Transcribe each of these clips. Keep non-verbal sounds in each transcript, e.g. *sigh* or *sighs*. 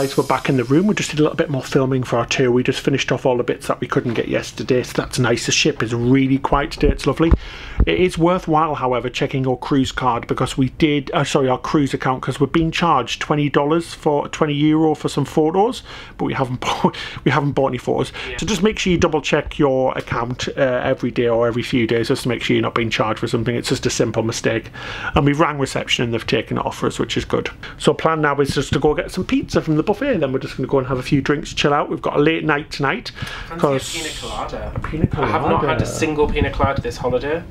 guys, we're back in the room. We just did a little bit more filming for our tour. We just finished off all the bits that we couldn't get yesterday, so that's nice. The ship is really quiet today, it's lovely. It is worthwhile, however, checking your cruise card because we did, uh, sorry, our cruise account, because we've been charged $20 for 20 euro for some photos, but we haven't *laughs* bought, we haven't bought any photos. Yeah. So just make sure you double check your account uh, every day or every few days just to make sure you're not being charged for something. It's just a simple mistake. And we rang reception and they've taken it off for us, which is good. So plan now is just to go get some pizza from the buffet. Then we're just going to go and have a few drinks, chill out. We've got a late night tonight. Fancy a pina colada. A pina colada. I have not had a single pina colada this holiday.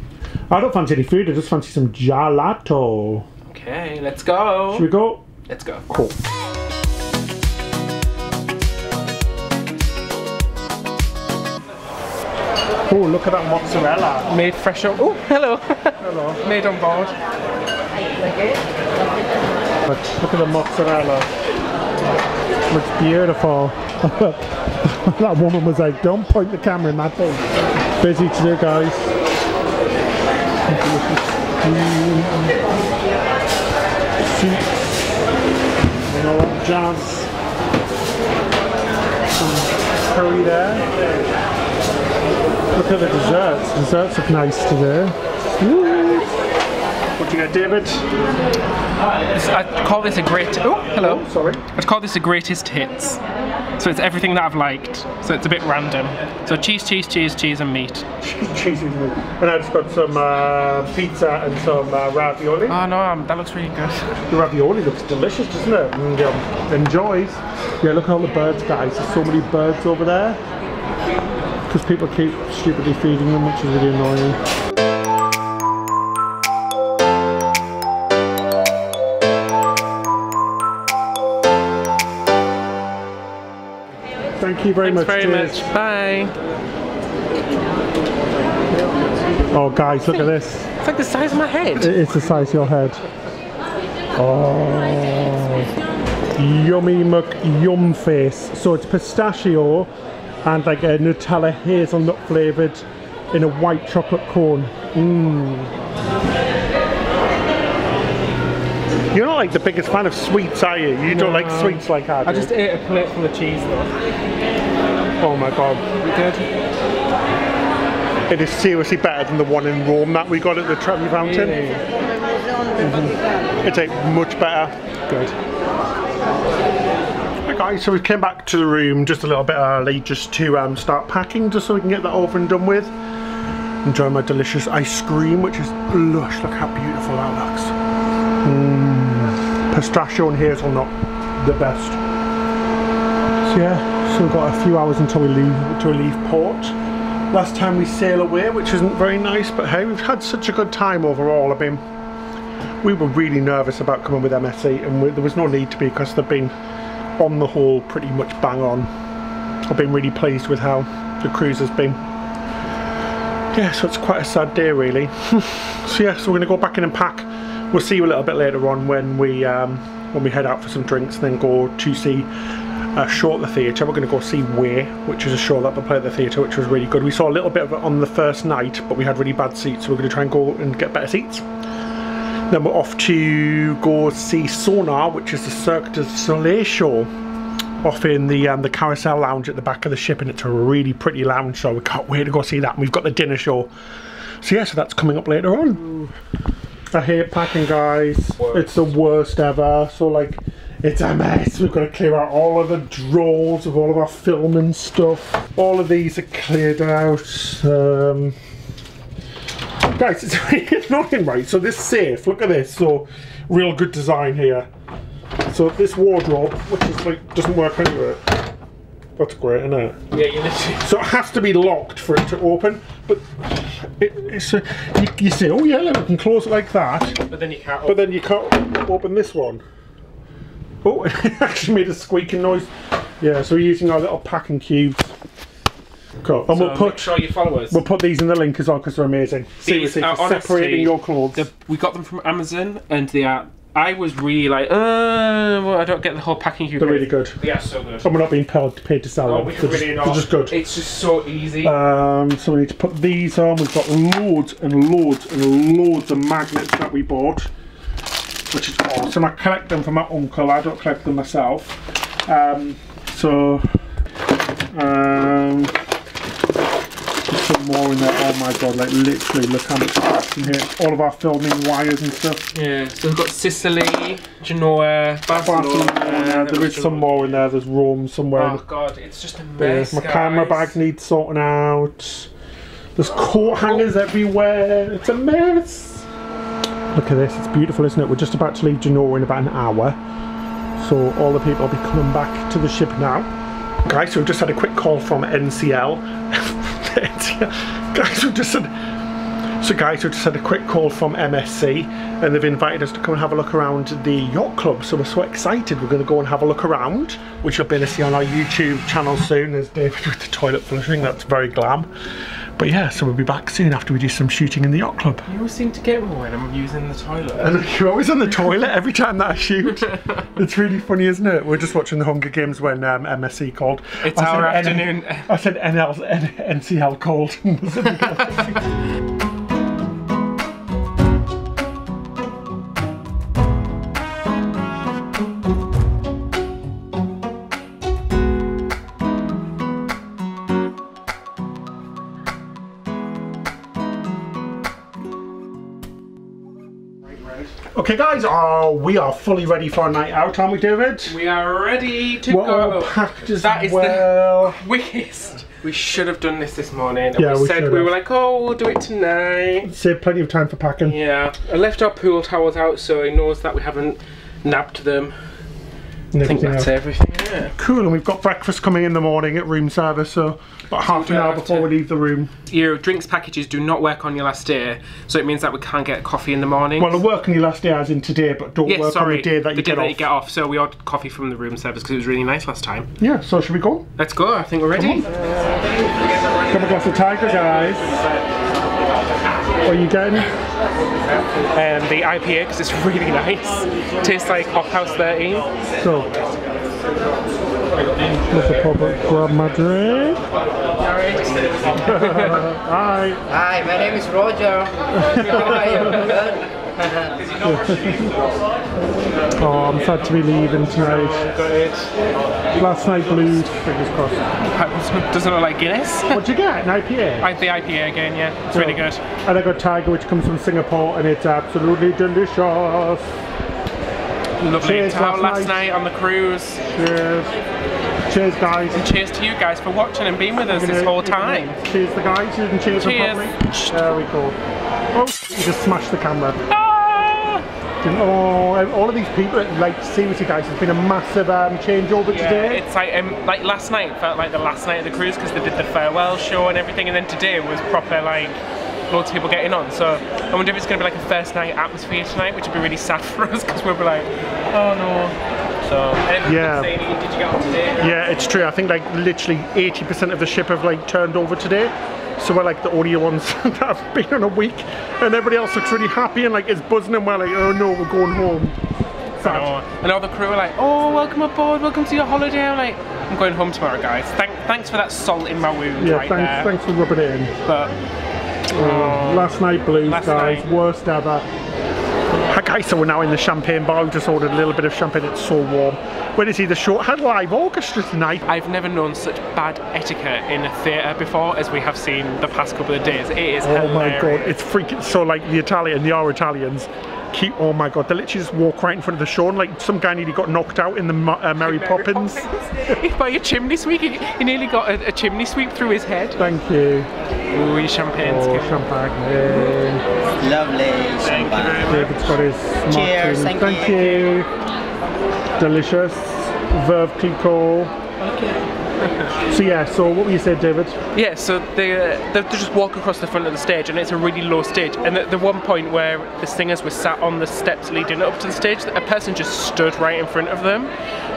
I don't fancy any food. I just fancy some gelato. Okay, let's go. Should we go? Let's go. Cool. Oh, look at that mozzarella. Made fresh on. Oh, hello. Hello. *laughs* Made on board. Look, look at the mozzarella. Looks beautiful. *laughs* that woman was like, don't point the camera in my face. Busy today, guys. Soup. You know what. Some curry there. Look at the desserts. Desserts look nice today. Woo. What do you get, David? I call this a great. Oh, hello. Oh, sorry. I'd call this a greatest hits. So it's everything that I've liked. So it's a bit random. So cheese, cheese, cheese, cheese, and meat. cheese and meat. And I've just got some uh, pizza and some uh, ravioli. Oh no, um, that looks really good. The ravioli looks delicious, doesn't it? And, um, enjoys. Yeah, look at all the birds, guys. There's so many birds over there because people keep stupidly feeding them, which is really annoying. Thank you very Thanks much. very Cheers. much. Bye. Oh, guys, look at this. It's like the size of my head. It's the size of your head. Oh, yummy muck yum face. So it's pistachio and like a Nutella hazelnut flavoured in a white chocolate cone. Mmm. You're not like the biggest fan of sweets, are you? You no. don't like sweets like that. I just ate a plate full of cheese though. Oh my god. You good? It is seriously better than the one in Rome that we got at the Trevi Fountain. Really? Mm -hmm. It's like much better. Good guys, so we came back to the room just a little bit early just to um, start packing just so we can get that over and done with. Enjoy my delicious ice cream which is lush, look how beautiful that looks. Mm, pistachio and hazelnut, the best. So yeah, so we've got a few hours until we leave, to leave port. Last time we sail away, which isn't very nice, but hey, we've had such a good time overall. I mean, we were really nervous about coming with MSC and we, there was no need to be because they've been on the whole pretty much bang on. I've been really pleased with how the cruise has been. Yeah, so it's quite a sad day really. *laughs* so yeah, so we're going to go back in and pack. We'll see you a little bit later on when we um, when we head out for some drinks and then go to see a show at the theatre. We're going to go see Way, which is a show that they play at the theatre, which was really good. We saw a little bit of it on the first night, but we had really bad seats, so we're going to try and go and get better seats. Then we're off to go see Sonor, which is the Cirque du Soleil show off in the um, the carousel lounge at the back of the ship and it's a really pretty lounge so we can't wait to go see that and we've got the dinner show so yeah so that's coming up later on I hate packing guys worst. it's the worst ever so like it's a mess we've got to clear out all of the drawers of all of our film and stuff all of these are cleared out um, Guys, it's, *laughs* it's nothing right. So this safe, look at this. So real good design here. So this wardrobe, which is like doesn't work anywhere. That's great, isn't it? Yeah, you literally. So it has to be locked for it to open, but it, it's a, you, you say, oh yeah, look, we can close it like that. But then you can't. But then you can't open this one. Oh, *laughs* it actually made a squeaking noise. Yeah, so we're using our little packing cubes. Cool. And so we'll put show your followers. We'll put these in the link as well because they're amazing. These Seriously, are for separating your clothes. We got them from Amazon and they are. I was really like, uh, well, I don't get the whole packing cube. They're really good. They are so good. And we're not being paid, paid to sell No, them. we They're really just, not. they're just good. It's just so easy. Um, so we need to put these on. We've got loads and loads and loads of magnets that we bought, which is awesome. I collect them from my uncle. I don't collect them myself. Um, so, um, there's some more in there. Oh my god, like literally, look how much stuff's in here. All of our filming wires and stuff. Yeah, so we've got Sicily, Genoa, Barcelona. Barcelona, there is some more in there. There's Rome somewhere. Oh god, it's just a mess. my camera bag needs sorting out. There's oh. coat hangers everywhere. It's a mess. Look at this. It's beautiful, isn't it? We're just about to leave Genoa in about an hour. So all the people will be coming back to the ship now. Guys, so we've just had a quick call from NCL. *laughs* NCL. Guys, we've just had so guys, we've just had a quick call from MSC and they've invited us to come and have a look around the yacht club. So we're so excited. We're going to go and have a look around, which you'll be able to see on our YouTube channel soon. There's David with the toilet flushing. That's very glam. But yeah, so we'll be back soon after we do some shooting in the yacht club. You always seem to get me when I'm using the toilet. And you're always on the *laughs* toilet every time that I shoot. *laughs* It's really funny, isn't it? We're just watching the Hunger Games when um, MSC called. It's I our afternoon. I said NL, N- NCL called. *laughs* okay, guys, uh, we are fully ready for a night out, aren't we, David? We are ready to We're go. all packed as That is well. *laughs* the quickest. We should have done this this morning. Yeah, we we said we were like, oh, we'll do it tonight. Save plenty of time for packing. Yeah, I left our pool towels out so he knows that we haven't nabbed them. I think that's else. everything. Yeah. Cool, and we've got breakfast coming in the morning at room service, so about half an hour before to- we leave the room. Your drinks packages do not work on your last day, so it means that we can't get coffee in the morning. Well, the work on your last day as in today, but don't yeah, work sorry, on the day that you get that off. you get off. So we ordered coffee from the room service because it was really nice last time. Yeah, so should we go? Let's go. I think we're ready. Come a glass of tiger, guys. What are you getting? Um, the IPA because it's *laughs* really nice. Tastes like Hop House 13. So, look at pop up, grab my. Hi. Hi, my name is Roger. How are you? Good? Oh, I'm sad to be leaving tonight. Last night blues, fingers crossed. Doesn't look like Guinness. What'd you get? An IPA? I the IPA again, yeah. It's really good. And I got Tiger, which comes from Singapore, and it's absolutely delicious. Lovely. Cheers, to have last last night. night on the cruise. Cheers. Cheers, guys. And cheers to you guys for watching and being with us this whole time. Cheers, the guys. You can cheers, them Cheers. properly. There we go. Oh, you just smashed the camera. Ah! Didn't- Oh, all of these people, like, seriously, guys, it's been a massive um, changeover Yeah, today. it's like um, like last night felt like the last night of the cruise because they did the farewell show and everything, and then today was proper like loads of people getting on. So I wonder if it's going to be like a first night atmosphere tonight, which would be really sad for us because we'll be like, oh no. So Yeah. yeah. did you get on today? Yeah, it's true. I think like literally 80% of the ship have like turned over today. So we're like the only ones *laughs* that have been on a week, and everybody else looks really happy and like is buzzing, and we're like, oh no, we're going home. Sad. And all the crew are like, oh, welcome aboard, welcome to your holiday. I'm like, I'm going home tomorrow, guys. Thank, thanks for that salt in my wound Yeah, right thanks, there. thanks for rubbing it in. But Oh. Last night blues, Last guys, night. worst ever. Okay, so we're now in the champagne bar. We just ordered a little bit of champagne. It's so warm. Where is he? The show had live orchestra tonight. I've never known such bad etiquette in a theatre before as we have seen the past couple of days. It is Oh my god, it's freaking so like the Italian, they are Italians. Keep, oh my god, they literally just walk right in front of the show and like some guy nearly got knocked out in the Ma- uh, Mary, Poppins. Poppins. *laughs* By a chimney sweep. He, he nearly got a, a chimney sweep through his head. Thank you. Ooh, your champagne's Oh, good. champagne. Lovely champagne. David's got his Cheers, Martin. thank you. Delicious. Veuve Clicquot. So yeah, so what were you saying, David? Yeah, so they, uh, they just walk across the front of the stage, and it's a really low stage. And at the one point where the singers were sat on the steps leading up to the stage, a person just stood right in front of them,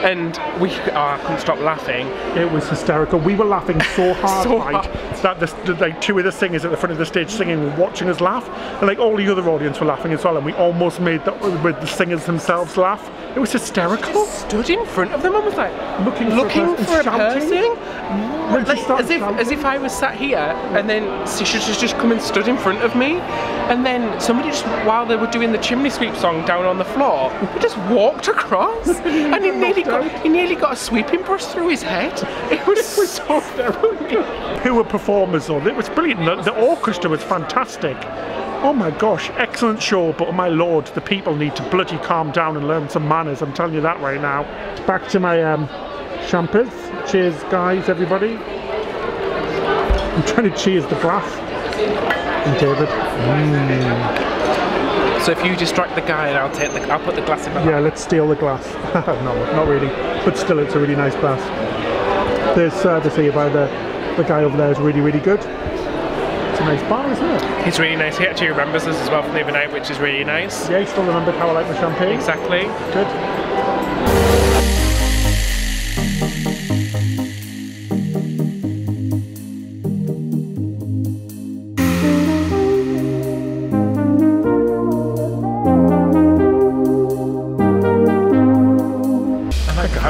and we *laughs* oh, I couldn't stop laughing. It was hysterical. We were laughing so *laughs* hard, So right, that the, like two of the singers at the front of the stage singing were watching us laugh, and like all the other audience were laughing as well, and we almost made the, with the singers themselves laugh. It was hysterical. Stood in front of them and was like Looking for a for a shouting. person, She like, as if as if I was sat here and then she should just just come and stood in front of me. And then somebody just, while they were doing the chimney sweep song down on the floor, he just walked across, *laughs* and he nearly got he nearly got a sweeping brush through his head. It was *laughs* so. *laughs* Who were performers on it was brilliant. The, the orchestra was fantastic. Oh my gosh, excellent show, but my lord, the people need to bloody calm down and learn some manners. I'm telling you that right now. Back to my um, champers. Cheers, guys, everybody. I'm trying to cheers the glass. And David. Mm. So if you distract the guy, and I'll take the, I'll put the glass in my Yeah, let's steal the glass. *laughs* no, not really. But still, it's a really nice glass. The uh, service here by the, the guy over there is really, really good. It's a nice bar, isn't it? He's really nice. He actually remembers us as well from the other night, which is really nice. Yeah, he still remembered how I like my champagne? Exactly. Good.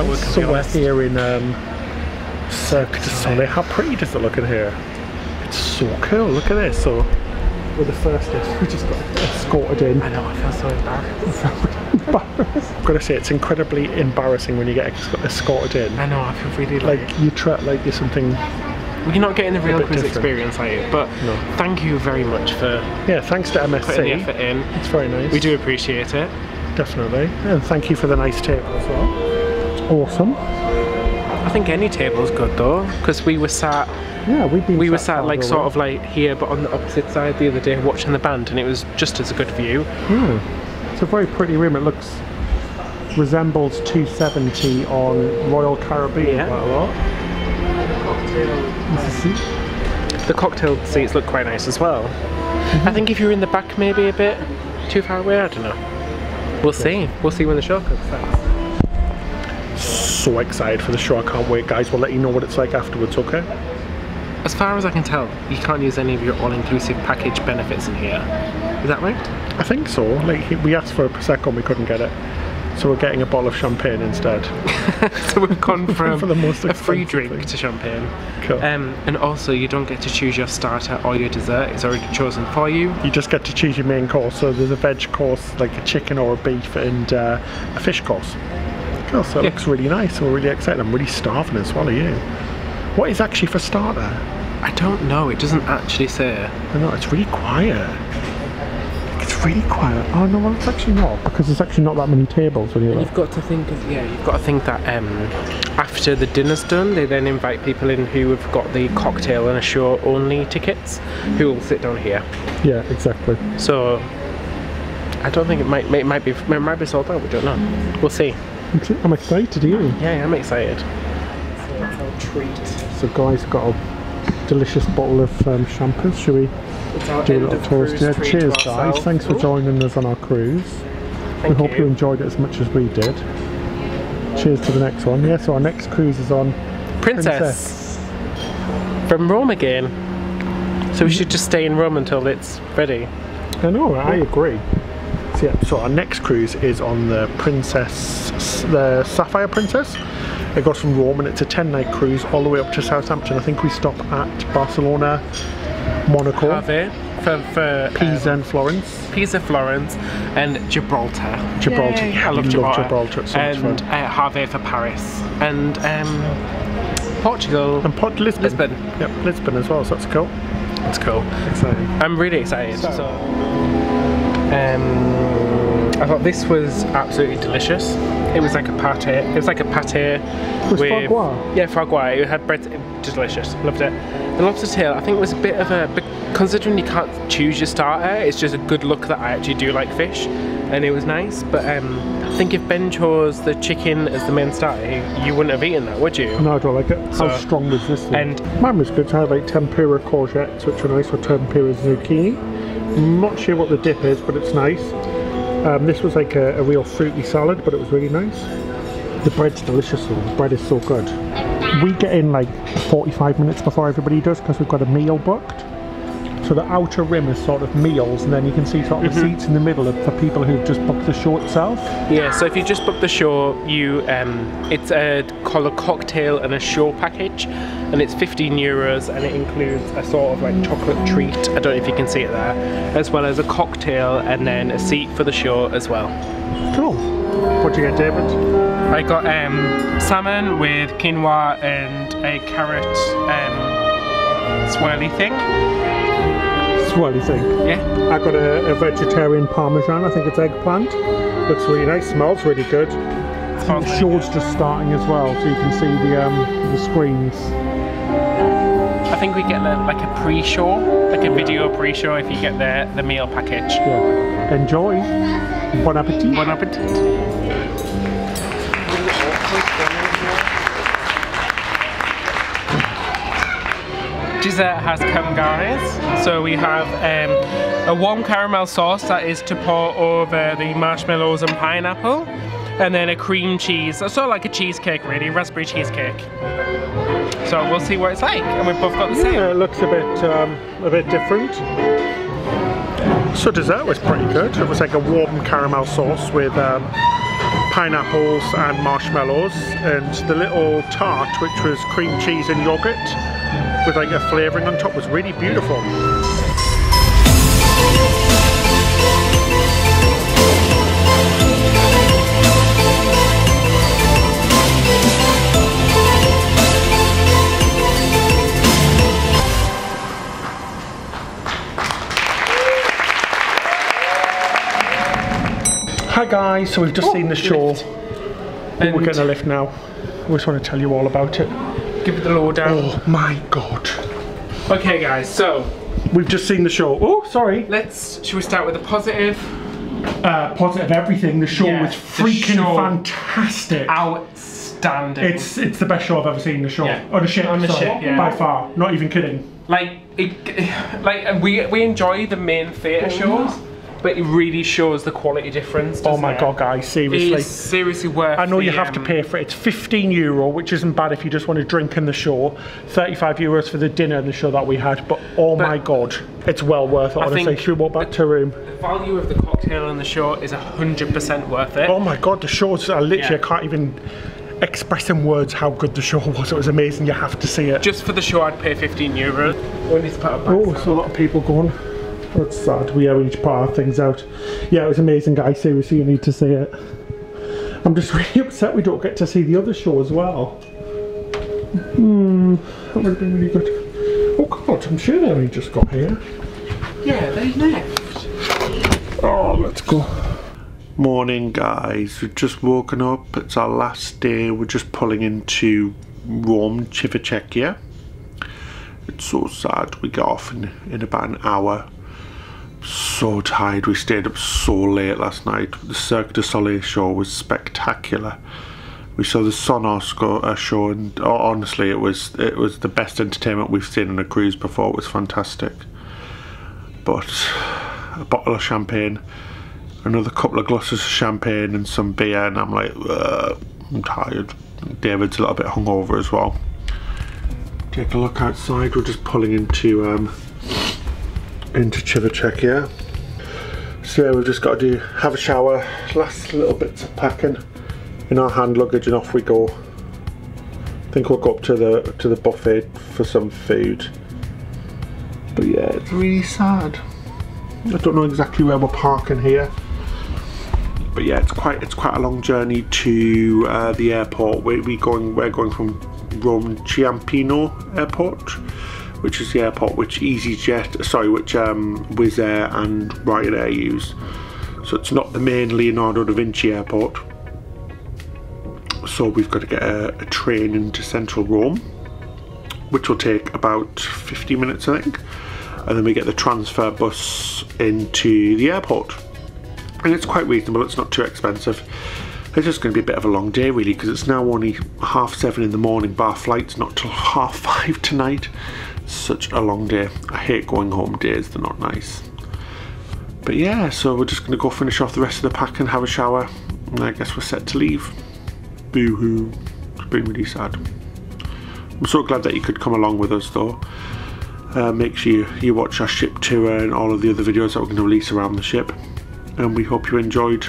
I like how we're So we're here in um, Cirque du Soleil. How pretty does it look in here? It's so cool. Look at this. So we're the first. We just got escorted in. I know. I feel so embarrassed. *laughs* I've got to say, it's incredibly embarrassing when you get escorted in. I know. I feel really like, Like you try, like you're something. you're not getting the real cruise different. experience, are you? But No. thank you very much for Yeah, thanks to MSC putting the effort in. It's very nice. We do appreciate it. definitely. And thank you for the nice table as well. Awesome. I think any table's good though, because we were sat Yeah, we've been. we were sat sat like sort of like here, but on the opposite side the other day watching the band, and it was just as a good view. Hmm. It's a very pretty room. It looks resembles 270 on Royal Caribbean Yeah. quite a lot. This is it. The cocktail seats look quite nice as well. I think if you're in the back, maybe a bit too far away. I don't know. We'll see. We'll see when the show comes. So excited for the show! I can't wait, guys. We'll let you know what it's like afterwards. Okay? As far as I can tell, you can't use any of your all-inclusive package benefits in here. Is that right? I think so. Like we asked for a prosecco, and we couldn't get it, so we're getting a bottle of champagne instead. *laughs* so we've gone *laughs* from For the most a free drink thing. to champagne. Cool. Um, and also, you don't get to choose your starter or your dessert. It's already chosen for you. You just get to choose your main course. So there's a veg course, like a chicken or a beef, and uh, a fish course. Cool. So it Yeah. looks really nice. We're really excited. I'm really starving as well. Are you? What is actually for starter? I don't know. It doesn't actually say. I know it's really quiet. It's really quiet. Oh no, well it's actually not because there's actually not that many tables look. You've got to think of yeah. You've got to think that um, after the dinner's done, they then invite people in who have got the cocktail and a show only tickets, who will sit down here. Yeah, exactly. So I don't think it might it might be it might be sold out. We don't know. We'll see. I'm excited. Are you? Yeah, I'm excited. So guys, got a delicious bottle of um, champers. Should we do a little toast? Yeah. Cheers, guys. Thanks for joining us on our cruise. we Thank hope you. you. enjoyed it as much as we did. Cheers to the next one. Yeah, so our next cruise is on Princess. from Rome again. So we should just stay in Rome until it's ready. I know, I agree. So, yeah, so our next cruise is on the Princess, the Sapphire Princess. It goes from Rome and it's a 10 night cruise all the way up to Southampton. I think we stop at Barcelona, Monaco, Harvey for, for um, Pisa, and Florence. Pisa, Florence, and Gibraltar. Gibraltar. Yay, I love We Gibraltar. Gibraltar. It's so much and fun. uh, Harvey for Paris. And um, Portugal. And Port Lisbon. Lisbon. Yep, Lisbon as well, so that's cool. That's cool. Exciting. I'm really excited. So- So, um, I thought this was absolutely delicious. It was like a pate. It was like a pate with foie gras? yeah, foie gras. It had bread. It was delicious. Loved it. The lobster tail. I think was a bit of a. Considering you can't choose your starter, it's just a good look that I actually do like fish, and it was nice. But um, I think if Ben chose the chicken as the main starter, you, you wouldn't have eaten that, would you? No, I don't like it. How strong was this thing? and- mine was good. I had like tempura courgettes, which were nice, or tempura zucchini. I'm not sure what the dip is, but it's nice. Um, this was like a, a real fruity salad, but it was really nice. The bread's delicious. though. The bread is so good. We get in like 45 minutes before everybody does because we've got a meal booked. So the outer rim is sort of meals, and then you can see sort of the seats in the middle for people who've just booked the show itself. Yeah, so if you just book the show, you um, it's a called a cocktail and a show package, and it's 15 euros, and it includes a sort of like chocolate treat. I don't know if you can see it there, as well as a cocktail and then a seat for the show as well. Cool. What do you get, David? I got um, salmon with quinoa and a carrot um, swirly thing. Swirly think. Yeah. I got a, a vegetarian parmesan. I think it's eggplant. Looks really nice. Smells really good. Really show's just starting as well, so you can see the um, the screens. I think we get the, like a pre-show, like a video pre-show if you get the the meal package. Yeah. Enjoy. Bon appetit. Bon appetit. Dessert has come guys. So we have um, a warm caramel sauce that is to pour over the marshmallows and pineapple. And then a cream cheese, sort of like a cheesecake really, raspberry cheesecake. So we'll see what it's like. And we've both got the same. Yeah, it looks a bit um, a bit different. So dessert was pretty good. It was like a warm caramel sauce with um, pineapples and marshmallows, and the little tart, which was cream cheese and yogurt, with like a flavouring on top, was really beautiful. Hi guys, so we've just oh, seen the show. We're getting a lift now. We just want to tell you all about it. Give it the lowdown. Oh my god. Okay guys, so We've just seen the show. Oh, sorry. let's, should we start with the positive? Uh, positive everything. The show Yeah, was freaking show- fantastic. Outstanding. It's it's the best show I've ever seen. The show Yeah. on the ship. On the sorry, ship, yeah. By far, not even kidding. like it, *sighs* like we we enjoy the main theatre shows, but it really shows the quality difference. Oh my it? god, guys! Seriously. It's seriously worth. I know you the, have to um, pay for it. It's 15 euro, which isn't bad if you just want to drink in the show. 35 euros for the dinner in the show that we had, but oh my god, it's well worth it. Honestly, think should we walk back to room? The value of the cocktail and the show is hundred percent worth it. Oh my god, the shows are literally, Yeah. I can't even express in words how good the show was. It was amazing. You have to see it. Just for the show, I'd pay fifteen euros. We need to put back. Oh, so a lot of people going. That's sad. We, yeah, we need to put our things out. Yeah, it was amazing, guys. Seriously, you need to see it. I'm just *laughs* really upset we don't get to see the other show as well. Hmm, that would have been really good. Oh God, I'm sure they only just got here. Yeah, they left. Oh, let's go. Morning, guys. We've just woken up. It's our last day. We're just pulling into Rome, Civitavecchia. It's so sad. We get off in, in about an hour. So tired. We stayed up so late last night. The Cirque du Soleil show was spectacular. We saw the Sonos go, uh, show, and oh, honestly, it was it was the best entertainment we've seen on a cruise before. It was fantastic. But a bottle of champagne, another couple of glasses of champagne, and some beer, and I'm like, I'm tired. David's a little bit hungover as well. Take a look outside. We're just pulling into um, into Civitavecchia. So yeah, we've just got to do have a shower, last little bits of packing in our hand luggage, and off we go. I think we'll go up to the to the buffet for some food. But yeah, it's really sad. I don't know exactly where we're parking here. But yeah, it's quite it's quite a long journey to uh, the airport. We we going we're going from Rome Ciampino Airport, which is the airport which EasyJet, sorry, which um, Wizz Air and Ryanair use. So it's not the main Leonardo da Vinci airport. So we've got to get a, a train into central Rome, which will take about 50 minutes, I think. And then we get the transfer bus into the airport. And it's quite reasonable, it's not too expensive. It's just going to be a bit of a long day, really, because it's now only half seven in the morning, but our flight's not till *laughs* half five tonight. Such a long day. I hate going home days, they're not nice. But yeah, so we're just going to go finish off the rest of the pack and have a shower. And I guess we're set to leave. Boo hoo. It's been really sad. I'm so glad that you could come along with us though. Uh, make sure you, you watch our ship tour and all of the other videos that we're going to release around the ship. And we hope you enjoyed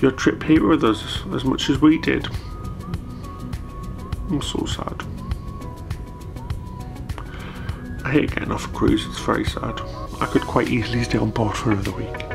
your trip here with us as much as we did. I'm so sad hate getting off a cruise, it's very sad. I could quite easily stay on board for another week.